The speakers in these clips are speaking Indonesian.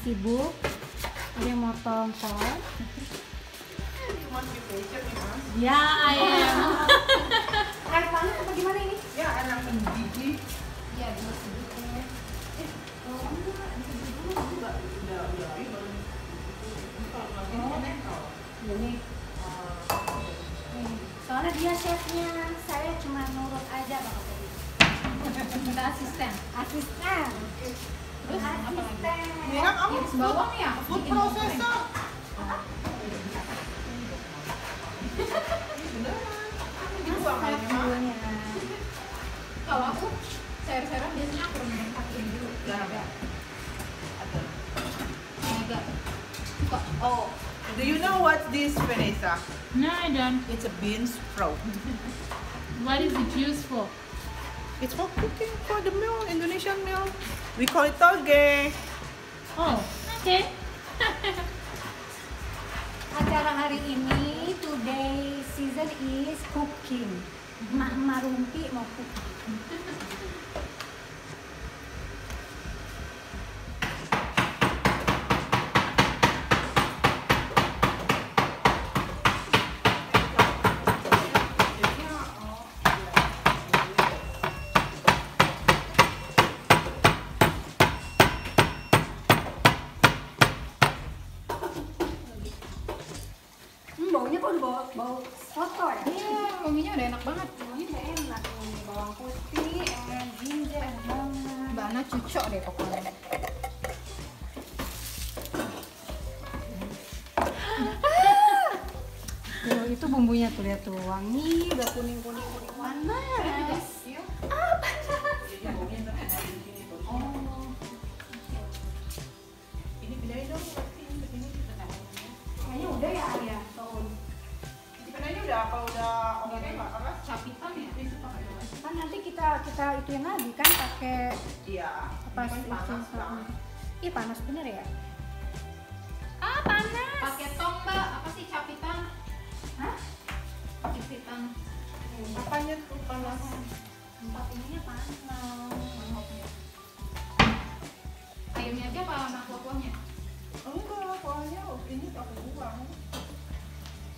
dulu. Ada yang motong kol. Ya, ayam. Air panas apa gimana ini? Ya anak menggigit. Iya, dua sedikit. Eh, oh enggak, dikit dulu juga. Udah udah ini. Kalau. Nih, Soalnya dia chefnya, saya cuma nurut aja. Kita asisten. Asisten. Terus apa lagi? Kamu Iris bawang ya? food processor. Kalau aku sayur-sayuran biasanya aku rendam pakai dulu. Garam ya? Oh, do you know what this Vanessa? No, I don't. It's a bean sprout. What is it used for? It's for cooking for the meal, Indonesian meal. We call it toge. Oh, okay. Acara hari ini, today season is cooking. Mama Rumpi mau cooking. Bau, bau soto ya? Iya, wanginya udah enak banget. Baunya udah enak nih, bawang putih, eh, ginger, enak banget. Mbak Ana cucok deh pokoknya. Tuh, itu bumbunya tuh lihat tuh wangi, udah kuning kuning kuning panas. Ah panas. Oh, Ini pindahin dong, pasti ini udah ya apa udah oke nggak? Apa? Capitan ya? Kan nanti kita kita ituin lagi kan pakai Iya. apa sih kan panas itu? banget. Ih panas bener ya? Ah panas. Pakai tong mbak, apa sih capitan? Hah? Capitan. Apanya tuh panas? Tempat ininya panas. Ayamnya aja apa anak kuah-kuahnya? Enggak, soalnya ini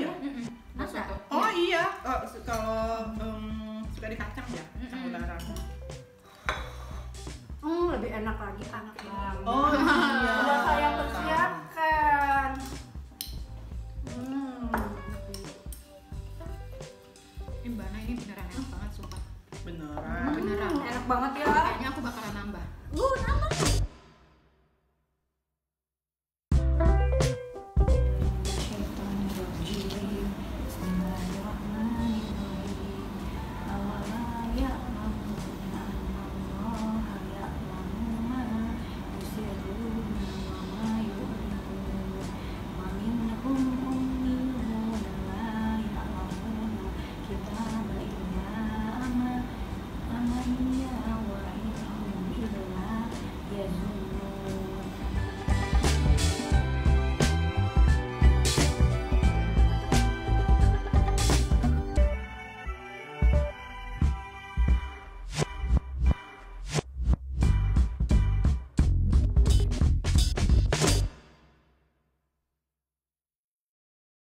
Oh iya. Mm-mm. Masa? Oh iya. Oh, su- kalau em, suka dikacang ya, kacang udara. Hmm, lebih enak lagi anak banget. Oh iya. Udah saya persiapkan. Hmm. Ini Mbak ini beneran enak banget sumpah. Beneran. Beneran. Hmm, enak banget ya.